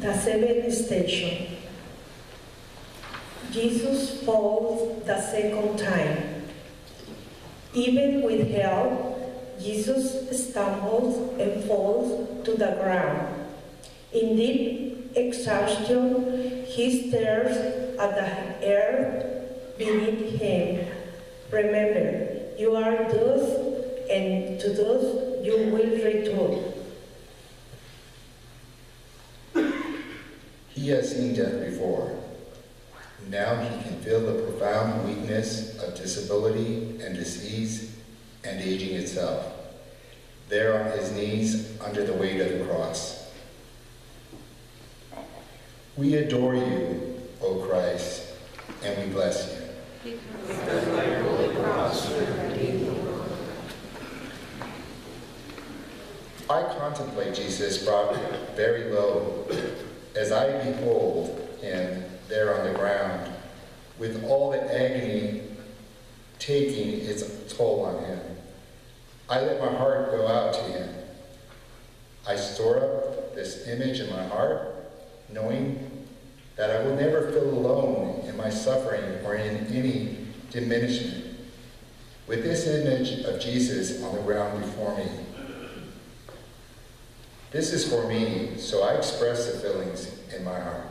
The seventh station. Jesus falls the second time. Even with help, Jesus stumbles and falls to the ground. In deep exhaustion, he stares at the earth beneath him. Remember, you are dust, and to dust you will return. He has seen death before. Now he can feel the profound weakness of disability and disease and aging itself. There on his knees under the weight of the cross. We adore you, O Christ, and we bless you. I contemplate Jesus brought very low as I behold him there on the ground with all the agony taking its toll on him. I let my heart go out to him. I store up this image in my heart, knowing that I will never feel alone in my suffering or in any diminishment. With this image of Jesus on the ground before me, this is for me, so I express the feelings in my heart.